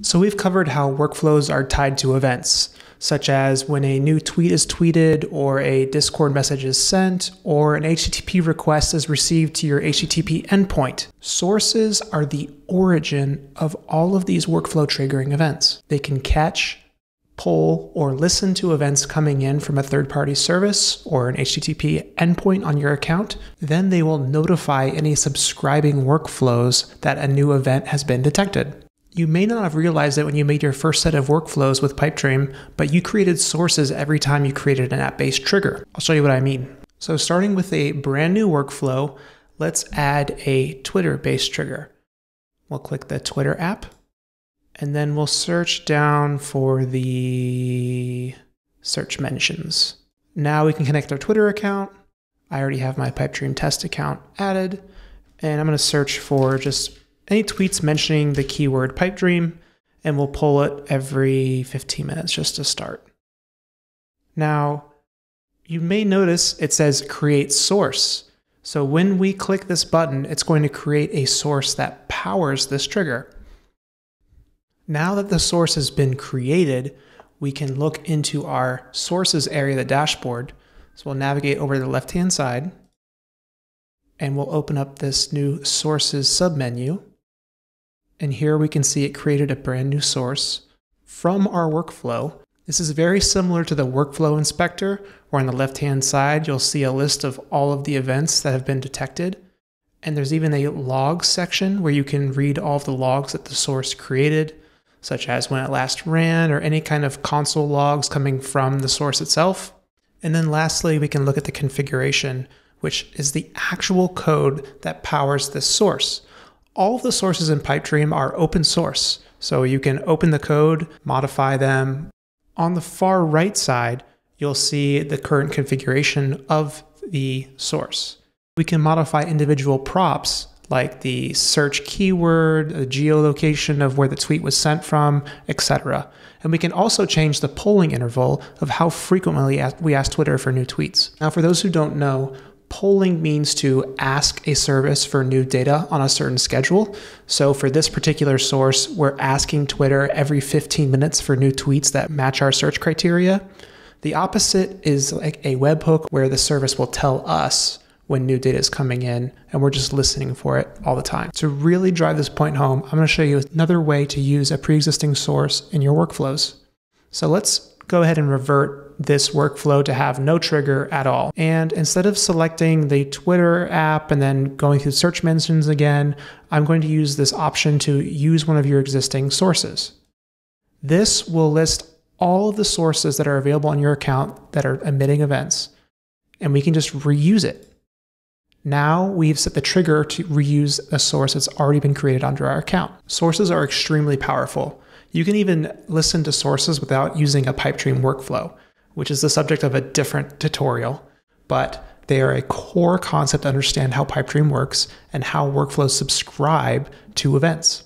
So we've covered how workflows are tied to events, such as when a new tweet is tweeted, or a Discord message is sent, or an HTTP request is received to your HTTP endpoint. Sources are the origin of all of these workflow triggering events. They can catch, pull, or listen to events coming in from a third party service or an HTTP endpoint on your account. Then they will notify any subscribing workflows that a new event has been detected. You may not have realized it when you made your first set of workflows with Pipedream, but you created sources every time you created an app based trigger. I'll show you what I mean. So, starting with a brand new workflow, let's add a Twitter based trigger. We'll click the Twitter app, and then we'll search down for the search mentions. Now we can connect our Twitter account. I already have my Pipedream test account added, and I'm going to search for just any tweets mentioning the keyword Pipedream, and we'll pull it every 15 minutes just to start. Now, you may notice it says create source. So when we click this button, it's going to create a source that powers this trigger. Now that the source has been created, we can look into our sources area of the dashboard. So we'll navigate over to the left-hand side and we'll open up this new sources submenu. And here we can see it created a brand new source from our workflow. This is very similar to the workflow inspector, where on the left-hand side, you'll see a list of all of the events that have been detected. And there's even a logs section where you can read all of the logs that the source created, such as when it last ran or any kind of console logs coming from the source itself. And then lastly, we can look at the configuration, which is the actual code that powers this source. All of the sources in Pipedream are open source, so you can open the code, modify them. On the far right side, you'll see the current configuration of the source. We can modify individual props like the search keyword, the geolocation of where the tweet was sent from, etc. And we can also change the polling interval of how frequently we ask Twitter for new tweets. Now, for those who don't know, polling means to ask a service for new data on a certain schedule. So for this particular source, we're asking Twitter every 15 minutes for new tweets that match our search criteria. The opposite is like a webhook where the service will tell us when new data is coming in and we're just listening for it all the time. To really drive this point home, I'm going to show you another way to use a pre-existing source in your workflows. So let's go ahead and revert this workflow to have no trigger at all. And instead of selecting the Twitter app and then going through search mentions again, I'm going to use this option to use one of your existing sources. This will list all of the sources that are available on your account that are emitting events, and we can just reuse it. Now we've set the trigger to reuse a source that's already been created under our account. Sources are extremely powerful. You can even listen to sources without using a Pipedream workflow which is the subject of a different tutorial, but they are a core concept to understand how Pipedream works and how workflows subscribe to events.